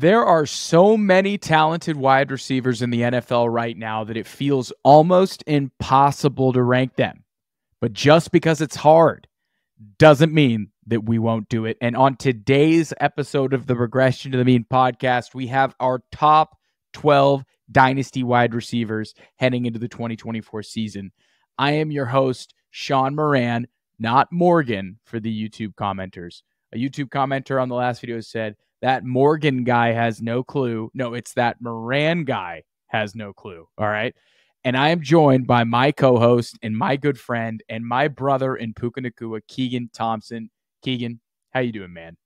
There are so many talented wide receivers in the NFL right now that it feels almost impossible to rank them. But just because it's hard doesn't mean that we won't do it. And on today's episode of the Regression to the Mean podcast, we have our top 12 dynasty wide receivers heading into the 2024 season. I am your host, Shaun Moran, not Morgan for the YouTube commenters. A YouTube commenter on the last video said, that Morgan guy has no clue. No, it's that Moran guy has no clue. All right. And I am joined by my co-host and my good friend and my brother in Puka Nacua, Keegan Thompson. Keegan, how you doing, man?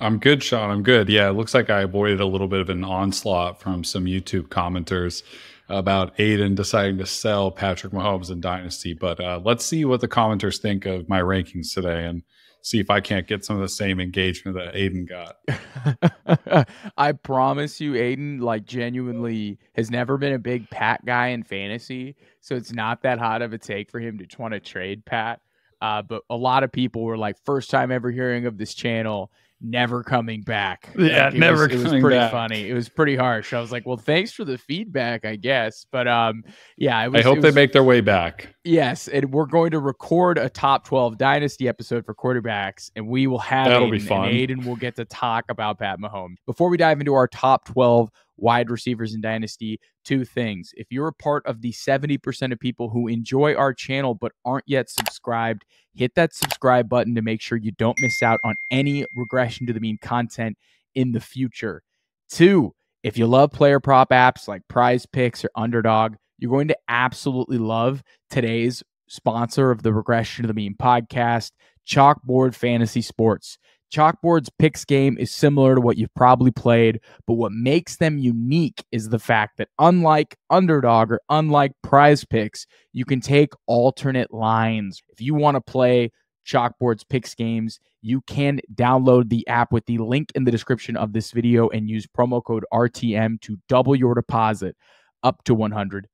I'm good, Shaun. I'm good. Yeah, it looks like I avoided a little bit of an onslaught from some YouTube commenters about Aiden deciding to sell Patrick Mahomes in Dynasty. But uh, let's see what the commenters think of my rankings today. And see if I can't get some of the same engagement that Aiden got. I promise you, Aiden, like genuinely has never been a big Pat guy in fantasy. So it's not that hot of a take for him to want to trade Pat. Uh, but a lot of people were like, first time ever hearing of this channel never coming back. Yeah, like, never was, It was pretty back. funny. It was pretty harsh. I was like, well, thanks for the feedback, I guess. But um, yeah, was, I hope was, they make their way back. Yes, and we're going to record a top 12 dynasty episode for quarterbacks, and we will have That'll Aiden, be fun. and Aiden will get to talk about Pat Mahomes. Before we dive into our top 12 wide receivers in Dynasty, two things. If you're a part of the 70% of people who enjoy our channel but aren't yet subscribed, hit that subscribe button to make sure you don't miss out on any regression to the mean content in the future. Two, if you love player prop apps like Prize Picks or Underdog, you're going to absolutely love today's sponsor of the Regression to the Mean podcast, Chalkboard Fantasy Sports. Chalkboard's picks game is similar to what you've probably played, but what makes them unique is the fact that unlike underdog or unlike prize picks, you can take alternate lines. If you want to play Chalkboard's picks games, you can download the app with the link in the description of this video and use promo code RTM to double your deposit up to $100.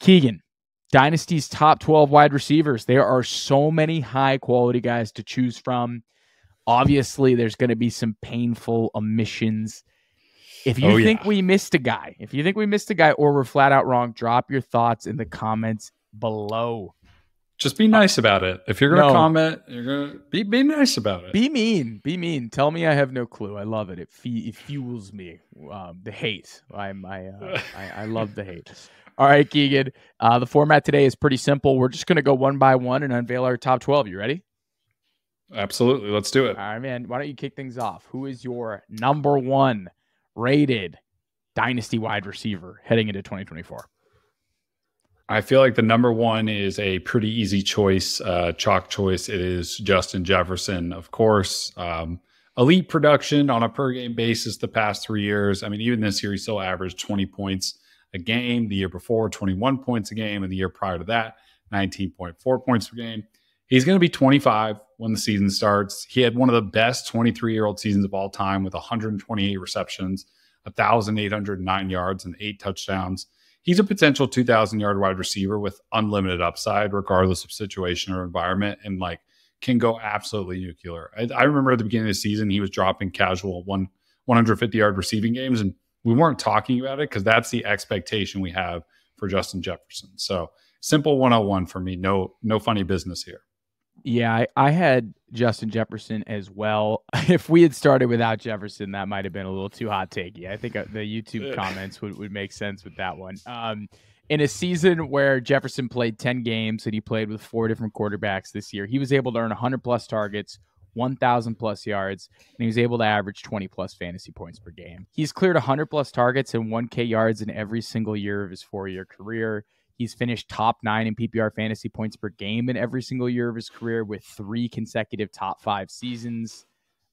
Keegan, Dynasty's top 12 wide receivers. There are so many high quality guys to choose from. Obviously, there's going to be some painful omissions. If you oh, think yeah. we missed a guy, if you think we missed a guy or we're flat out wrong, drop your thoughts in the comments below. Just be nice about it. If you're gonna no. comment, you're gonna be be nice about it. Be mean. Be mean. Tell me I have no clue. I love it. It, fe- it fuels me. Um, the hate. I'm I, uh, I I love the hate. All right, Keegan. Uh, the format today is pretty simple. We're just gonna go one by one and unveil our top twelve. You ready? Absolutely. Let's do it. All right, man. Why don't you kick things off? Who is your number one rated dynasty wide receiver heading into 2024? I feel like the number one is a pretty easy choice, uh, chalk choice. It is Justin Jefferson, of course. Um, elite production on a per game basis the past three years. I mean, even this year, he still averaged 20 points a game. The year before, 21 points a game. And the year prior to that, 19.4 points per game. He's going to be 25 when the season starts. He had one of the best 23 year old seasons of all time with 128 receptions, 1,809 yards, and eight touchdowns. He's a potential 2,000 yard wide receiver with unlimited upside, regardless of situation or environment, and like can go absolutely nuclear. I, I remember at the beginning of the season, he was dropping casual one 150 yard receiving games, and we weren't talking about it because that's the expectation we have for Justin Jefferson. So simple 101 for me. No, no funny business here. Yeah, I, I, had Justin Jefferson as well. If we had started without Jefferson, that might have been a little too hot takey. I think uh, the YouTube comments would, would make sense with that one. Um, in a season where Jefferson played 10 games and he played with four different quarterbacks this year, he was able to earn 100 plus targets, 1,000 plus yards, and he was able to average 20 plus fantasy points per game. He's cleared 100 plus targets and 1K yards in every single year of his four year career. He's finished top nine in PPR fantasy points per game in every single year of his career with three consecutive top five seasons.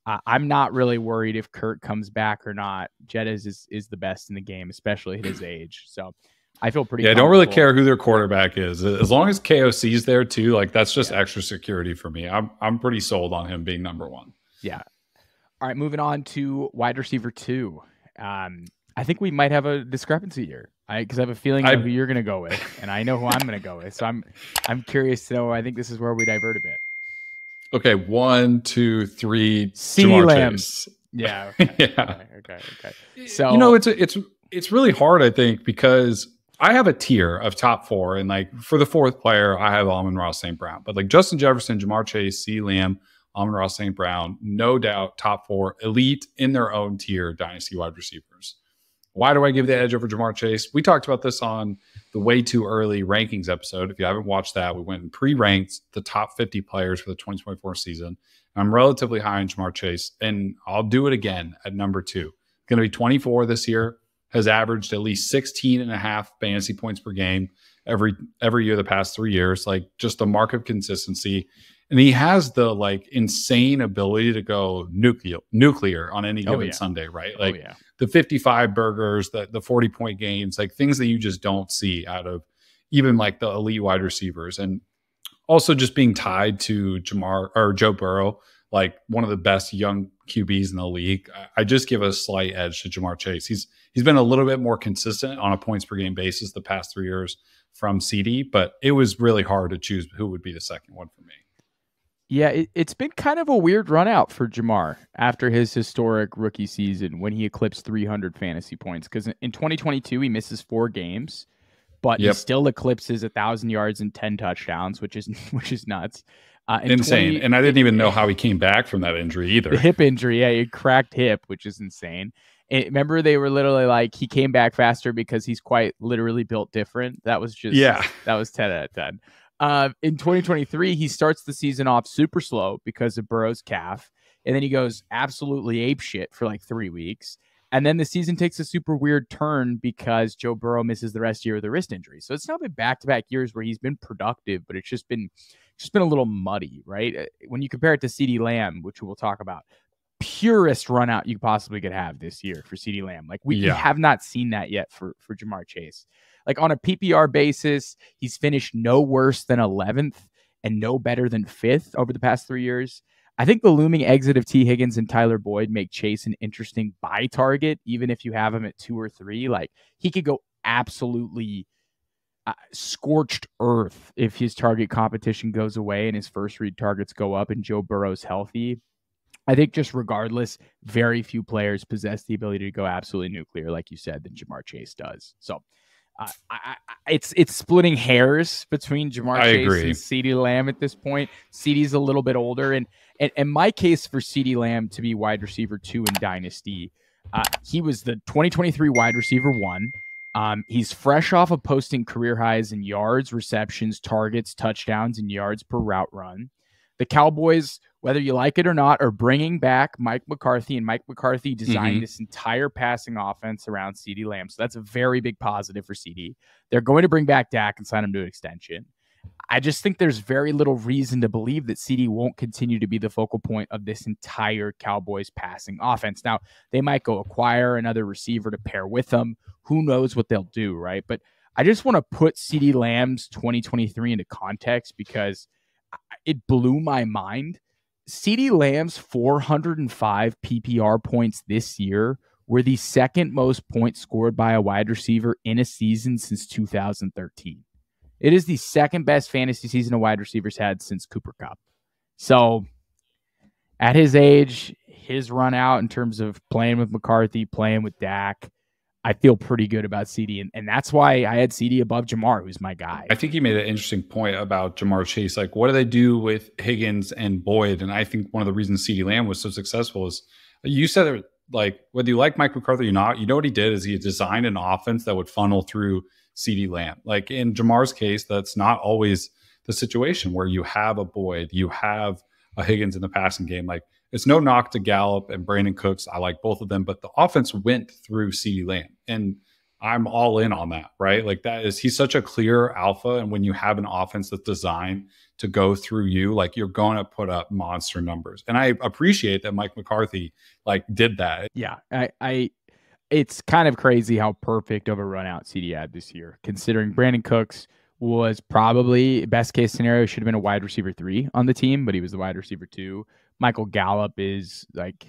Uh, I'm not really worried if Kurt comes back or not. Jettas is, is the best in the game, especially at his age. So I feel pretty. Yeah, I don't really care who their quarterback is, as long as KOC is there too. Like that's just yeah. extra security for me. I'm I'm pretty sold on him being number one. Yeah. All right, moving on to wide receiver two. Um, I think we might have a discrepancy here. I because I have a feeling I, who you're going to go with, and I know who I'm going to go with. So I'm I'm curious to know. I think this is where we divert a bit. Okay, one, two, three. CeeDee Lamb. Yeah. Okay, yeah. Okay, okay. Okay. So you know, it's it's it's really hard, I think, because I have a tier of top four, and like for the fourth player, I have Amon-Ra St. Brown. But like Justin Jefferson, Ja'Marr Chase, C. Lamb, Amon-Ra St. Brown, no doubt top four, elite in their own tier, dynasty wide receivers. Why do I give the edge over Ja'Marr Chase? We talked about this on the way too early rankings episode. If you haven't watched that, we went and pre-ranked the top 50 players for the 2024 season. I'm relatively high on Ja'Marr Chase, and I'll do it again at number two. Going to be 24 this year. Has averaged at least 16 and a half fantasy points per game every every year the past three years. Like just a mark of consistency, and he has the like insane ability to go nuclear nuclear on any Oh, given yeah. Sunday, right? oh, Like yeah. The 55 burgers, the the 40 point games, like things that you just don't see out of even like the elite wide receivers. And also just being tied to Ja'Marr or Joe Burrow, like one of the best young QBs in the league. I- I just give a slight edge to Ja'Marr Chase. He's he's been a little bit more consistent on a points per game basis the past three years from CeeDee, but it was really hard to choose who would be the second one for me. Yeah, it, it's been kind of a weird run out for Ja'Marr after his historic rookie season when he eclipsed 300 fantasy points. Because in 2022, he misses four games, but he still eclipses a thousand yards and 10 touchdowns, which is which is nuts. Uh, in Insane. 20 and I didn't even know how he came back from that injury the either. hip injury. Yeah, he cracked hip, which is insane. And remember, they were literally like he came back faster because he's quite literally built different. That was just Yeah. that was 10 out of 10. Uh, in 2023, he starts the season off super slow because of Burrow's calf, and then he goes absolutely ape shit for like three weeks. And then the season takes a super weird turn because Joe Burrow misses the rest of the year with a wrist injury. So it's not been back to back years where he's been productive, but it's just been just been a little muddy, right? Uh, When you compare it to CeeDee Lamb, which we'll talk about, purest run out you possibly could have this year for CeeDee Lamb. Like we, we have not seen that yet for for Ja'Marr Chase. Like on a PPR basis, he's finished no worse than 11th and no better than 5th over the past 3 years. I think the looming exit of Tee Higgins and Tyler Boyd make Chase an interesting buy target even if you have him at 2 or 3. Like he could go absolutely uh, scorched earth if his target competition goes away and his first read targets go up and Joe Burrow's healthy. I think just regardless, very few players possess the ability to go absolutely nuclear, like you said, than Ja'Marr Chase does. So uh, I, I, it's it's splitting hairs between Ja'Marr I Chase agree. and CeeDee Lamb at this point. CeeDee's a little bit older, and and, and my case for CeeDee Lamb to be wide receiver two in Dynasty, uh, he was the 2023 wide receiver one. Um, he's fresh off of posting career highs in yards, receptions, targets, touchdowns, and yards per route run. The Cowboys, whether you like it or not, are bringing back Mike McCarthy, and Mike McCarthy designed Mhm. this entire passing offense around CeeDee Lamb. So that's a very big positive for CeeDee. They're going to bring back Dak and sign him to an extension. I just think there's very little reason to believe that CeeDee won't continue to be the focal point of this entire Cowboys passing offense. Now, they might go acquire another receiver to pair with them. Who knows what they'll do, right? But I just want to put CeeDee Lamb's 2023 into context because it blew my mind. CeeDee Lamb's 405 PPR points this year were the second most points scored by a wide receiver in a season since 2013. It is the second best fantasy season a wide receiver's had since Cooper Kupp. So, at his age, his run out in terms of playing with McCarthy, playing with Dak, I feel pretty good about CeeDee. And, and that's why I had CeeDee above Ja'Marr, who's my guy. I think you made an interesting point about Ja'Marr Chase. Like, what do they do with Higgins and Boyd? And I think one of the reasons CeeDee Lamb was so successful is you said it like whether you like Mike McCarthy or not, you know what he did is he designed an offense that would funnel through CeeDee Lamb. Like in Ja'Marr's case, that's not always the situation where you have a Boyd, you have a Higgins in the passing game. Like it's no knock to Gallup and Brandin Cooks. I like both of them, but the offense went through CeeDee Lamb. And I'm all in on that, right? Like that is he's such a clear alpha. And when you have an offense that's designed to go through you, like you're going to put up monster numbers. And I appreciate that Mike McCarthy like did that. Yeah, I, I, it's kind of crazy how perfect of a run out CeeDee had this year, considering mm-hmm. Brandin Cooks was probably best case scenario should have been a wide receiver three on the team, but he was the wide receiver two. Michael Gallup is like,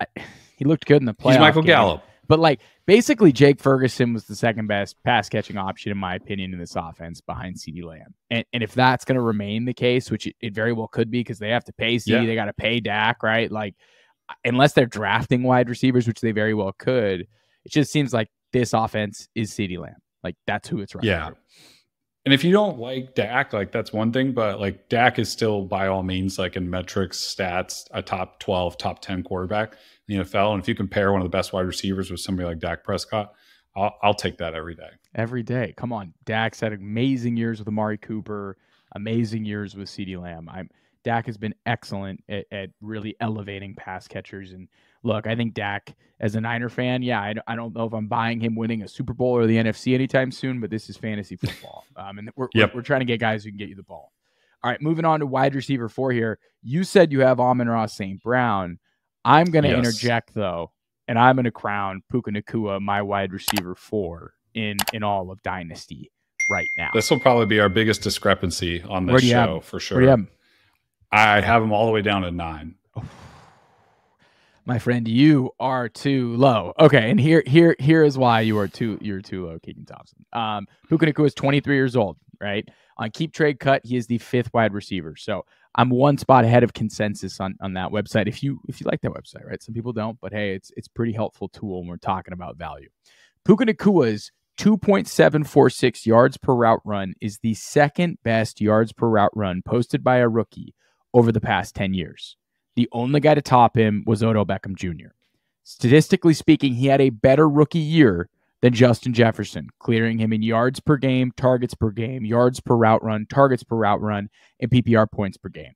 I, he looked good in the playoff. He's Michael game, Gallup. but like basically Jake Ferguson was the second best pass catching option in my opinion in this offense behind CeeDee Lamb. And and if that's going to remain the case, which it, it very well could be because they have to pay CeeDee, Yeah. they got to pay Dak, right? Like unless they're drafting wide receivers, which they very well could, it just seems like this offense is CeeDee Lamb. Like that's who it's right. Yeah. And if you don't like Dak, like that's one thing, but like Dak is still by all means, like in metrics, stats, a top 12, top 10 quarterback in the NFL. And if you compare one of the best wide receivers with somebody like Dak Prescott, I'll, I'll take that every day. Every day. Come on. Dak's had amazing years with Amari Cooper, amazing years with CeeDee Lamb. I'm Dak has been excellent at, at, really elevating pass catchers. And look, I think Dak, as a Niner fan, yeah, I, I, don't know if I'm buying him winning a Super Bowl or the NFC anytime soon, but this is fantasy football. Um, and we're, yep. we're, we're, trying to get guys who can get you the ball. All right, moving on to wide receiver four here. You said you have Amon-Ra St. Brown. I'm going to yes. interject, though, and I'm going to crown Puka Nacua my wide receiver four in, in all of Dynasty right now. This will probably be our biggest discrepancy on this show for sure. I have him all the way down to nine. My friend, you are too low. Okay, and here, here, here is why you are too you're too low, Keegan Thompson. Um, Puka Nacua is 23 years old, right? On Keep Trade Cut, he is the fifth wide receiver. So I'm one spot ahead of consensus on, on that website. If you if you like that website, right? Some people don't, but hey, it's it's pretty helpful tool when we're talking about value. Puka Nacua's 2.746 yards per route run is the second best yards per route run posted by a rookie over the past 10 years. The only guy to top him was Odell Beckham Jr. Statistically speaking, he had a better rookie year than Justin Jefferson, clearing him in yards per game, targets per game, yards per route run, targets per route run, and PPR points per game.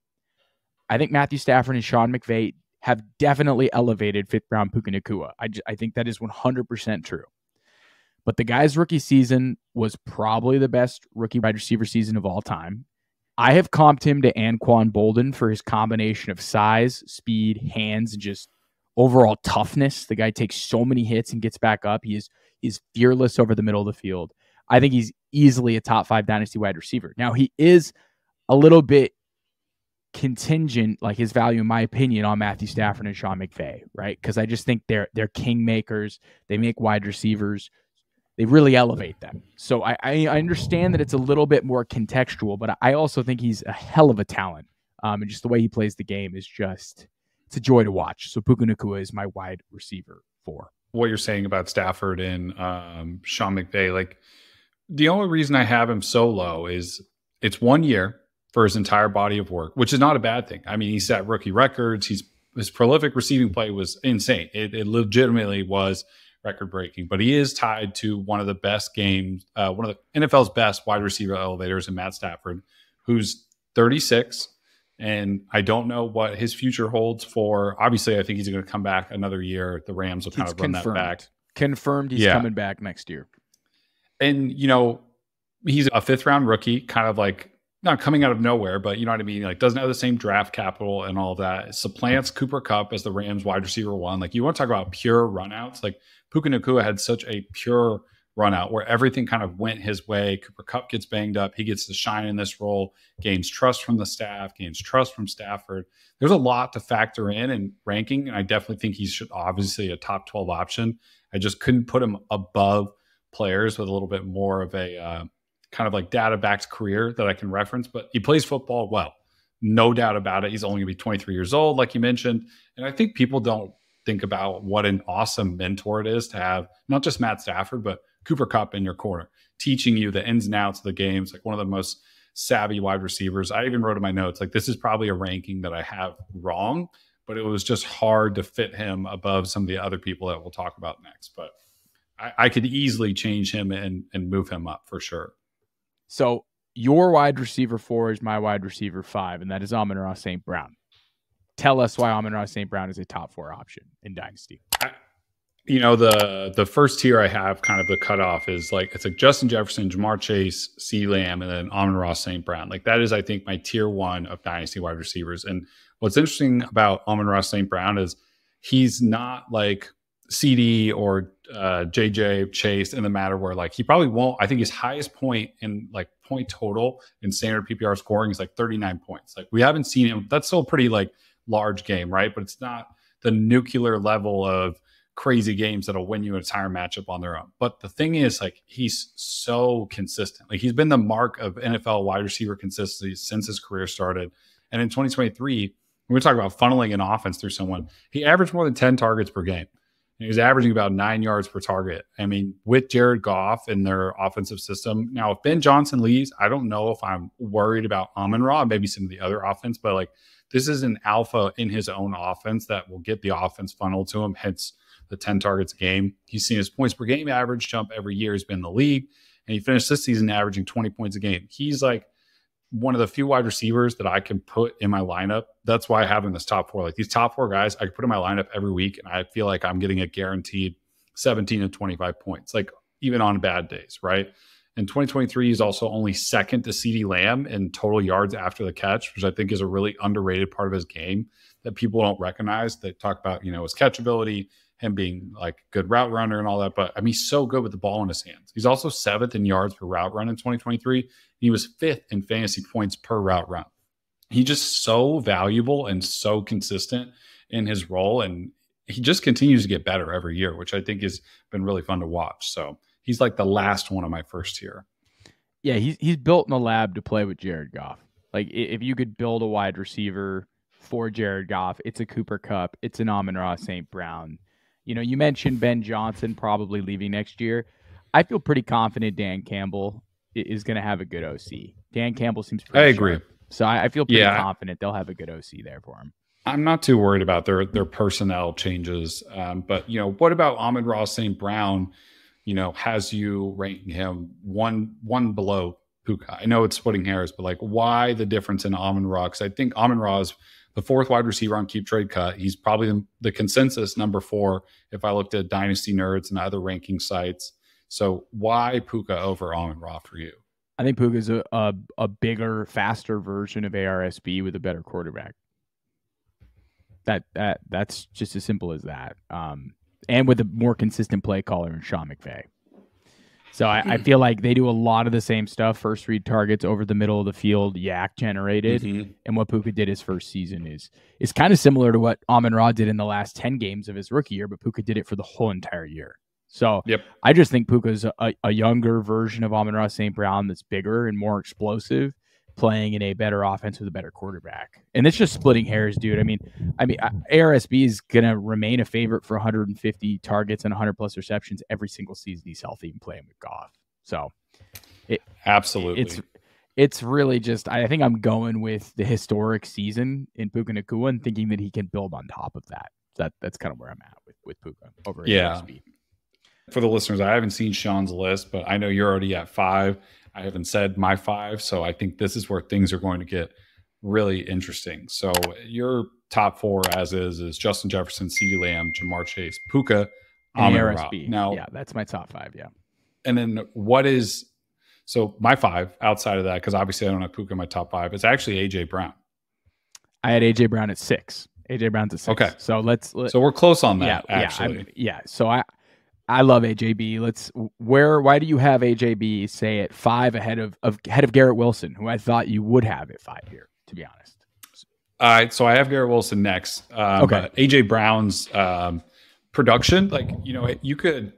I think Matthew Stafford and Sean McVay have definitely elevated fifth round Puka Nacua. I, I think that is 100% true. But the guy's rookie season was probably the best rookie wide receiver season of all time. I have comped him to Anquan Boldin for his combination of size, speed, hands, and just overall toughness. The guy takes so many hits and gets back up. He is is fearless over the middle of the field. I think he's easily a top five dynasty wide receiver. Now he is a little bit contingent, like his value, in my opinion, on Matthew Stafford and Sean McVay, right? Because I just think they're they're kingmakers. They make wide receivers they really elevate them. So I, I, understand that it's a little bit more contextual, but I also think he's a hell of a talent. Um, and just the way he plays the game is just it's a joy to watch. So Puka Nacua is my wide receiver for what you're saying about Stafford and um, Sean McVay. Like the only reason I have him so low is it's one year for his entire body of work, which is not a bad thing. I mean, he set rookie records. He's his prolific receiving play was insane. It, it legitimately was record breaking, but he is tied to one of the best games, uh, one of the NFL's best wide receiver elevators in Matt Stafford, who's 36. And I don't know what his future holds for. Obviously, I think he's going to come back another year. The Rams will kind he's of run confirmed. that back. Confirmed he's yeah. coming back next year. And, you know, he's a fifth round rookie, kind of like not coming out of nowhere, but you know what I mean? Like doesn't have the same draft capital and all that. Supplants Cooper Kupp as the Rams wide receiver one. Like you want to talk about pure runouts. Like Puka Nacua had such a pure run out where everything kind of went his way. Cooper Kupp gets banged up. He gets to shine in this role, gains trust from the staff, gains trust from Stafford. There's a lot to factor in and ranking. And I definitely think he should obviously a top 12 option. I just couldn't put him above players with a little bit more of a uh, kind of like data backed career that I can reference, but he plays football well. No doubt about it. He's only going to be 23 years old, like you mentioned. And I think people don't think about what an awesome mentor it is to have not just Matt Stafford, but Cooper Kupp in your corner, teaching you the ins and outs of the games, like one of the most savvy wide receivers. I even wrote in my notes, like, this is probably a ranking that I have wrong, but it was just hard to fit him above some of the other people that we'll talk about next. But I, I could easily change him and, and move him up for sure. So your wide receiver four is my wide receiver five, and that is Amon-Ra St. Brown tell us why Amon-Ra St. Brown is a top four option in Dynasty. You know, the the first tier I have kind of the cutoff is like it's like Justin Jefferson, Ja'Marr Chase, C Lamb, and then Amon-Ra St. Brown. Like that is, I think, my tier one of Dynasty wide receivers. And what's interesting about Amon-Ra St. Brown is he's not like CeeDee or uh, JJ Chase in the matter where like he probably won't. I think his highest point in like point total in standard PPR scoring is like 39 points. Like we haven't seen him. That's still pretty like large game, right? But it's not the nuclear level of crazy games that'll win you an entire matchup on their own. But the thing is, like, he's so consistent. Like, he's been the mark of NFL wide receiver consistency since his career started. And in 2023, when we talk about funneling an offense through someone, he averaged more than 10 targets per game. He was averaging about nine yards per target. I mean, with Jared Goff and their offensive system. Now, if Ben Johnson leaves, I don't know if I'm worried about Amon Ra, maybe some of the other offense, but like this is an alpha in his own offense that will get the offense funneled to him, hence the 10 targets game. He's seen his points per game average jump every year. He's been in the league, and he finished this season averaging 20 points a game. He's like one of the few wide receivers that I can put in my lineup. That's why I have in this top four. Like these top four guys, I put in my lineup every week, and I feel like I'm getting a guaranteed 17 to 25 points, like even on bad days, right? In 2023, he's also only second to CeeDee Lamb in total yards after the catch, which I think is a really underrated part of his game that people don't recognize. They talk about, you know, his catchability, him being like good route runner and all that. But I mean, he's so good with the ball in his hands. He's also seventh in yards per route run in 2023. He was fifth in fantasy points per route run. He's just so valuable and so consistent in his role. And he just continues to get better every year, which I think has been really fun to watch. So he's like the last one of my first tier. Yeah, he's he's built in the lab to play with Jared Goff. Like if you could build a wide receiver for Jared Goff, it's a Cooper Kupp, it's an Amon Ra St. Brown you know, you mentioned Ben Johnson probably leaving next year. I feel pretty confident Dan Campbell is going to have a good OC. Dan Campbell seems I agree. Sharp. So I, I, feel pretty yeah. confident they'll have a good OC there for him. I'm not too worried about their their personnel changes. Um, but you know, what about Amon Ra St. Brown? You know, has you ranking him one one below Puka? I know it's splitting hairs, but like, why the difference in Amon Ra? Because I think Amon Ra is the fourth wide receiver on keep trade cut. He's probably the, the consensus number four if I looked at Dynasty Nerds and other ranking sites. So why Puka over Amon Ra for you? I think Puka is a, a, a bigger, faster version of ARSB with a better quarterback. That that that's just as simple as that. Um, and with a more consistent play caller in Sean McVay. So I, I, hmm. feel like they do a lot of the same stuff. First read targets over the middle of the field, YAC generated, mm-hmm. and what Puka did his first season is is kind of similar to what Amon Ra did in the last ten games of his rookie year, but Puka did it for the whole entire year. So yep. I just think Puka's a, a younger version of Amon Ra St. Brown that's bigger and more explosive playing in a better offense with a better quarterback. And it's just splitting hairs, dude. I mean, I mean, ARSB is going to remain a favorite for 150 targets and 100 plus receptions every single season he's healthy and playing with Goff. So, it, absolutely, it's it's really just. I think I'm going with the historic season in Puka Nacua and thinking that he can build on top of that. That that's kind of where I'm at with with Puka over yeah. ARSB. For the listeners, I haven't seen Shaun's list, but I know you're already at five. I haven't said my five, so I think this is where things are going to get really interesting. So your top four, as is, is Justin Jefferson, CeeDee Lamb, Ja'Marr Chase, Puka, RSB. Now, yeah, that's my top five. Yeah. And then what is so my five outside of that? Because obviously I don't have Puka in my top five. It's actually AJ Brown. I had AJ Brown at six. AJ Brown's at six. Okay. So let's. Let, so we're close on that. Yeah. Actually. Yeah, yeah. So I I love AJB. Let's where why do you have AJB say at five ahead of, of ahead of Garrett Wilson, who I thought you would have at five here, to be honest. All right, so I have Garrett Wilson next. Um, okay, AJ Brown's um, production, like you know, you could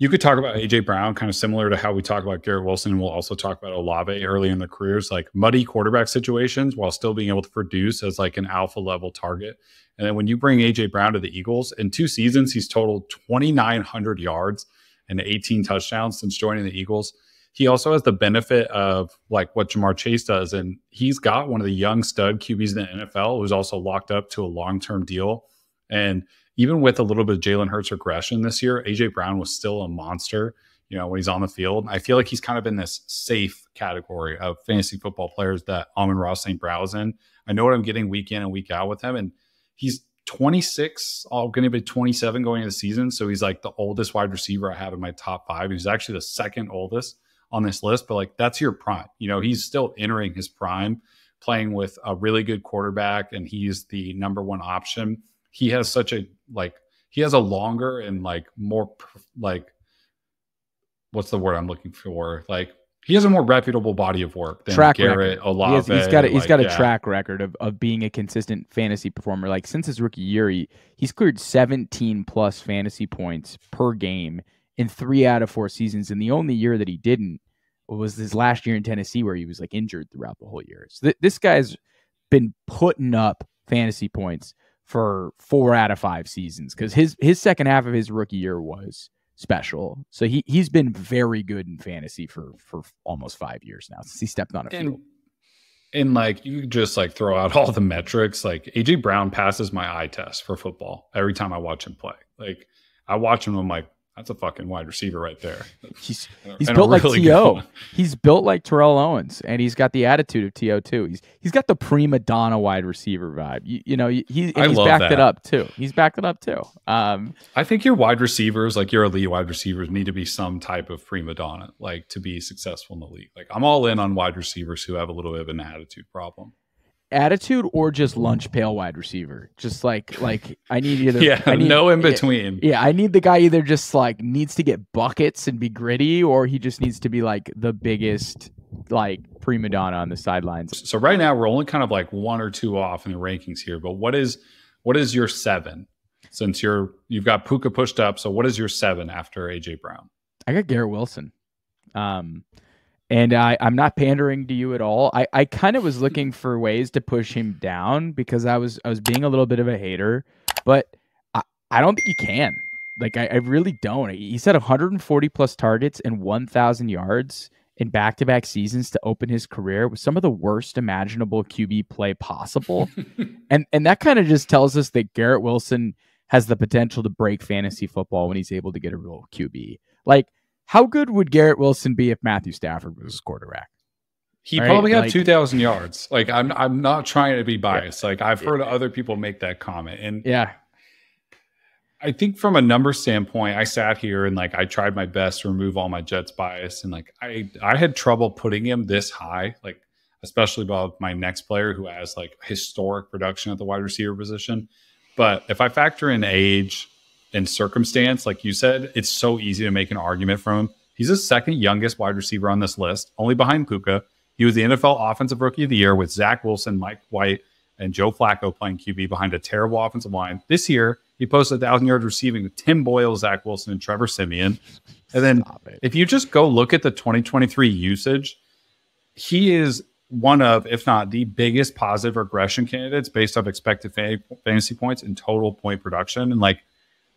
you could talk about AJ Brown, kind of similar to how we talk about Garrett Wilson. We'll also talk about Olave early in their careers, like muddy quarterback situations, while still being able to produce as like an alpha level target. And then when you bring AJ Brown to the Eagles, in two seasons, he's totaled 2,900 yards and 18 touchdowns since joining the Eagles. He also has the benefit of like what Ja'Marr Chase does. And he's got one of the young stud QBs in the NFL who's also locked up to a long term deal. And even with a little bit of Jalen Hurts regression this year, AJ Brown was still a monster. You know, when he's on the field, I feel like he's kind of in this safe category of fantasy football players that Amon Ra St. Brown is in. I know what I'm getting week in and week out with him. And he's 26, all going to be 27 going into the season. So he's like the oldest wide receiver I have in my top five. He's actually the second oldest on this list, but like that's your prime. You know, he's still entering his prime, playing with a really good quarterback, and he's the number one option. He has such a like he has a longer and like more like what's the word I'm looking for? Like he has a more reputable body of work than track Garrett record. Olave. He has, he's got a, he's like, got a yeah. track record of, of being a consistent fantasy performer. Like since his rookie year, he, he's cleared 17 plus fantasy points per game in three out of four seasons. And the only year that he didn't was his last year in Tennessee, where he was like injured throughout the whole year. So th- this guy's been putting up fantasy points for four out of five seasons because his his second half of his rookie year was special. So he he's been very good in fantasy for for almost five years now since he stepped on a and, field. And like you just like throw out all the metrics. Like AJ Brown passes my eye test for football every time I watch him play. Like I watch him, I'm like, that's a fucking wide receiver right there. He's he's built like really To. He's built like Terrell Owens, and he's got the attitude of To too. He's he's got the prima donna wide receiver vibe. You, you know, he, he's backed that. it up too. He's backed it up too. Um, I think your wide receivers, like your elite wide receivers, need to be some type of prima donna, like to be successful in the league. Like I'm all in on wide receivers who have a little bit of an attitude problem attitude or just lunch pail wide receiver. Just like like I need either Yeah, I need, no in between. Yeah, I need the guy either just like needs to get buckets and be gritty or he just needs to be like the biggest like prima donna on the sidelines. So right now we're only kind of like one or two off in the rankings here, but what is what is your 7? Since you're you've got Puka pushed up, so what is your 7 after AJ Brown? I got Garrett Wilson. Um and I, I'm not pandering to you at all. I, I kind of was looking for ways to push him down because I was I was being a little bit of a hater, but I, I don't think you can. Like I, I really don't. He said 140 plus targets and 1,000 yards in back-to-back seasons to open his career with some of the worst imaginable QB play possible, and and that kind of just tells us that Garrett Wilson has the potential to break fantasy football when he's able to get a real QB. Like how good would Garrett Wilson be if Matthew Stafford was his quarterback? He right? probably got like, two thousand yards. Like I'm, I'm not trying to be biased. Yeah, like I've heard yeah. other people make that comment, and yeah, I think from a number standpoint, I sat here and like I tried my best to remove all my Jets bias, and like I, I had trouble putting him this high, like especially about my next player who has like historic production at the wide receiver position. But if I factor in age, and circumstance, like you said, it's so easy to make an argument from him. He's the second youngest wide receiver on this list, only behind Puka. He was the NFL Offensive Rookie of the Year with Zach Wilson, Mike White, and Joe Flacco playing QB behind a terrible offensive line. This year, he posted a thousand yards receiving with Tim Boyle, Zach Wilson, and Trevor Siemian. And then if you just go look at the 2023 usage, he is one of, if not the biggest positive regression candidates based off expected fantasy points and total point production. And like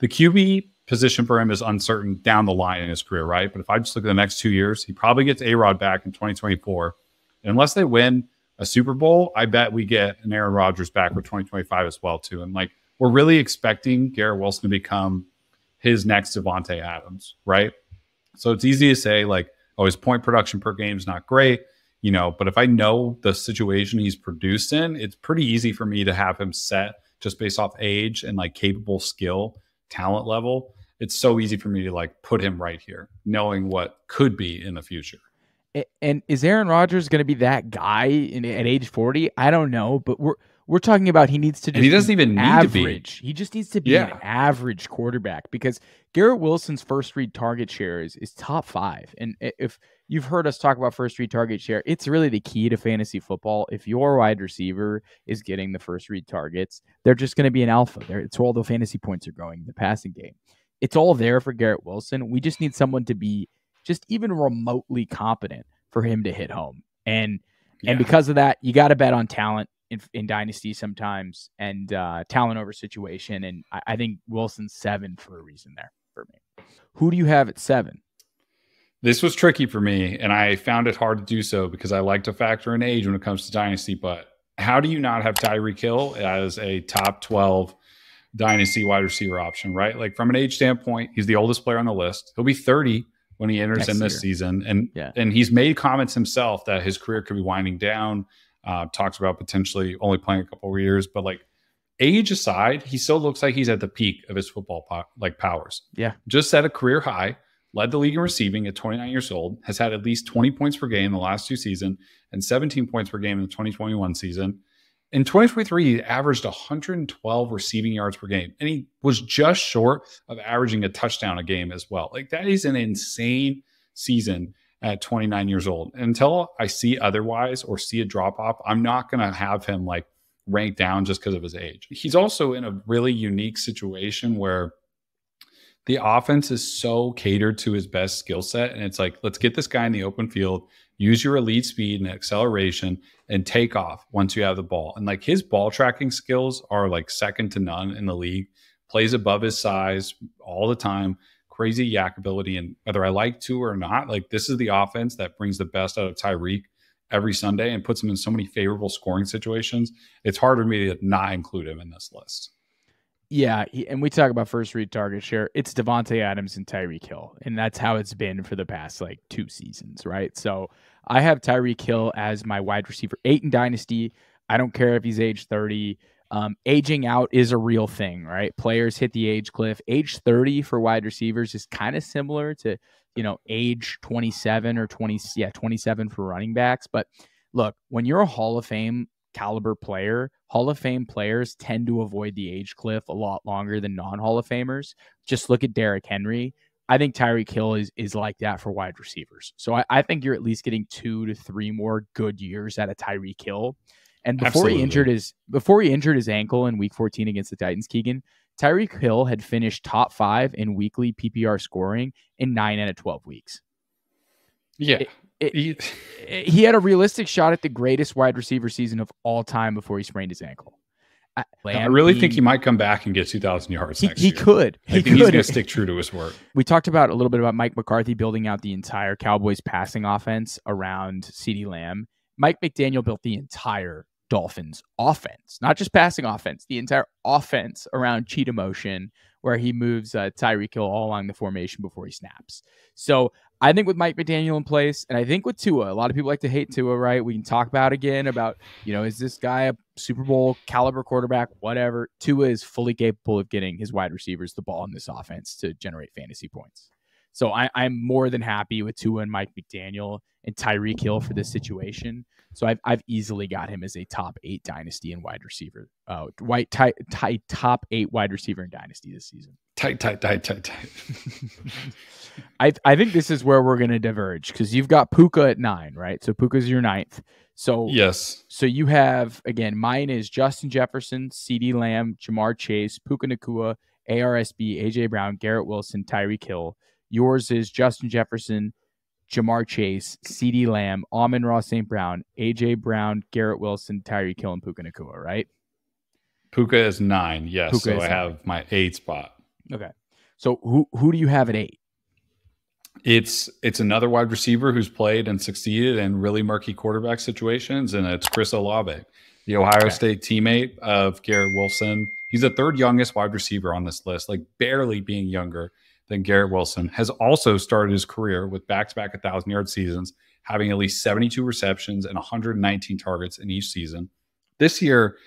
the QB position for him is uncertain down the line in his career, right? But if I just look at the next two years, he probably gets A Rod back in 2024. And unless they win a Super Bowl, I bet we get an Aaron Rodgers back for 2025 as well, too. And like we're really expecting Garrett Wilson to become his next Davante Adams, right? So it's easy to say, like, oh, his point production per game is not great, you know, but if I know the situation he's produced in, it's pretty easy for me to have him set just based off age and like capable skill talent level, it's so easy for me to like put him right here, knowing what could be in the future. And is Aaron Rodgers going to be that guy in, at age 40? I don't know, but we're we're talking about he needs to just he doesn't even need average. to be. He just needs to be yeah. an average quarterback because Garrett Wilson's first read target share is, is top five. And if you've heard us talk about first read target share. It's really the key to fantasy football. If your wide receiver is getting the first read targets, they're just going to be an alpha. There, it's where all the fantasy points are going in the passing game. It's all there for Garrett Wilson. We just need someone to be just even remotely competent for him to hit home. And yeah. and because of that, you got to bet on talent in, in dynasty sometimes and uh, talent over situation. And I, I think Wilson's seven for a reason there for me. Who do you have at seven? This was tricky for me, and I found it hard to do so because I like to factor in age when it comes to dynasty. But how do you not have Tyreek Hill as a top 12 dynasty wide receiver option, right? Like from an age standpoint, he's the oldest player on the list. He'll be 30 when he enters Next in this year. season. And yeah. and he's made comments himself that his career could be winding down. Uh, talks about potentially only playing a couple of years, but like age aside, he still looks like he's at the peak of his football po- like powers. Yeah, just set a career high led the league in receiving at 29 years old, has had at least 20 points per game in the last two seasons and 17 points per game in the 2021 season. In 2023, he averaged 112 receiving yards per game, and he was just short of averaging a touchdown a game as well. Like that is an insane season at 29 years old. Until I see otherwise or see a drop off, I'm not going to have him like ranked down just because of his age. He's also in a really unique situation where the offense is so catered to his best skill set. And it's like, let's get this guy in the open field, use your elite speed and acceleration and take off once you have the ball. And like his ball tracking skills are like second to none in the league. Plays above his size all the time. Crazy YAC ability. And whether I like to or not, like this is the offense that brings the best out of Tyreek every Sunday and puts him in so many favorable scoring situations. It's hard for me to not include him in this list. Yeah, and we talk about first read target share. It's Davante Adams and Tyreek Hill, and that's how it's been for the past like two seasons, right? So I have Tyreek Hill as my wide receiver eight in Dynasty. I don't care if he's age thirty. Um, aging out is a real thing, right? Players hit the age cliff. Age thirty for wide receivers is kind of similar to you know age twenty seven or twenty yeah twenty seven for running backs. But look, when you're a Hall of Fame caliber player, Hall of Fame players tend to avoid the age cliff a lot longer than non Hall of Famers. Just look at Derrick Henry. I think Tyreek Hill is is like that for wide receivers. So I, I, think you're at least getting two to three more good years out of Tyreek Hill. And before Absolutely. he injured his before he injured his ankle in week 14 against the Titans, Keegan, Tyreek Hill had finished top five in weekly PPR scoring in nine out of 12 weeks. Yeah. It, it, he, he had a realistic shot at the greatest wide receiver season of all time before he sprained his ankle. I really think he might come back and get 2,000 yards he, next he year. Could. He I think could. he's going to stick true to his word. We talked about a little bit about Mike McCarthy building out the entire Cowboys passing offense around CeeDee Lamb. Mike McDaniel built the entire Dolphins offense, not just passing offense, the entire offense around cheetah motion, where he moves uh, Tyreek Hill all along the formation before he snaps. So I think with Mike McDaniel in place, and I think with Tua, a lot of people like to hate Tua, right? We can talk about again about, you know, is this guy a Super Bowl caliber quarterback? Whatever. Tua is fully capable of getting his wide receivers the ball in this offense to generate fantasy points. So I, am more than happy with Tua and Mike McDaniel and Tyreek Hill for this situation. So I've, I've easily got him as a top eight dynasty and wide receiver. Uh, white tight, tight top eight wide receiver in dynasty this season. Tight, tight, tight, tight, tight. I I think this is where we're going to diverge because you've got Puka at nine, right? So Puka's your ninth. So yes. So you have again, mine is Justin Jefferson, CeeDee Lamb, Ja'Marr Chase, Puka Nacua, ARSB, AJ Brown, Garrett Wilson, Tyreek Hill. Yours is Justin Jefferson, Ja'Marr Chase, CeeDee Lamb, Amon-Ra St. Brown, AJ Brown, Garrett Wilson, Tyreek Hill, and Puka Nacua, right? Puka is nine. Yes. Puka so I nine. have my eight spot. Okay. So who who do you have at eight? It's it's another wide receiver who's played and succeeded in really murky quarterback situations, and it's Chris Olave, the Ohio okay. State teammate of Garrett Wilson. He's the third youngest wide receiver on this list, like barely being younger than Garrett Wilson, has also started his career with back to back 1,000 yard seasons, having at least 72 receptions and 119 targets in each season. This year,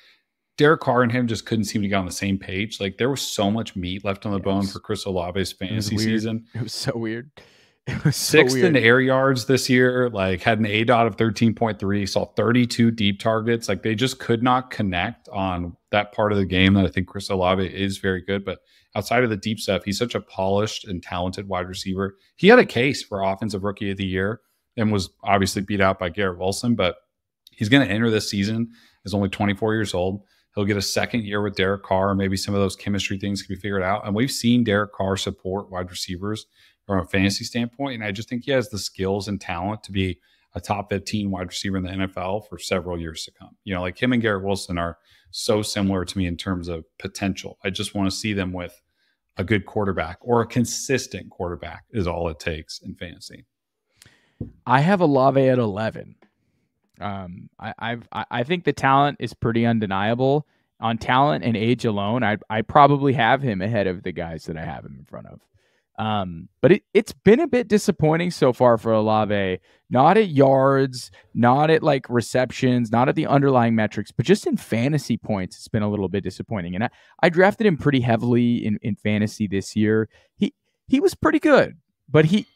Derek Carr and him just couldn't seem to get on the same page. Like there was so much meat left on the bone for Chris Olave's fantasy it season. It was so weird. Sixth in air yards this year, like had an aDOT of 13.3, saw 32 deep targets. Like they just could not connect on that part of the game that I think Chris Olave is very good. But outside of the deep stuff, he's such a polished and talented wide receiver. He had a case for offensive rookie of the year and was obviously beat out by Garrett Wilson, but he's going to enter this season as only 24 years old. He'll get a second year with Derek Carr. Maybe some of those chemistry things can be figured out. And we've seen Derek Carr support wide receivers from a fantasy standpoint. And I just think he has the skills and talent to be a top 15 wide receiver in the NFL for several years to come. You know, like him and Garrett Wilson are so similar to me in terms of potential. I just want to see them with a good quarterback or a consistent quarterback is all it takes in fantasy. I have Olave at 11. Um, I, I've I think the talent is pretty undeniable. On talent and age alone, I I probably have him ahead of the guys that I have him in front of. Um, but it, it's been a bit disappointing so far for Olave. Not at yards, not at like receptions, not at the underlying metrics, but just in fantasy points, it's been a little bit disappointing. And I, I drafted him pretty heavily in, in fantasy this year. He he was pretty good, but he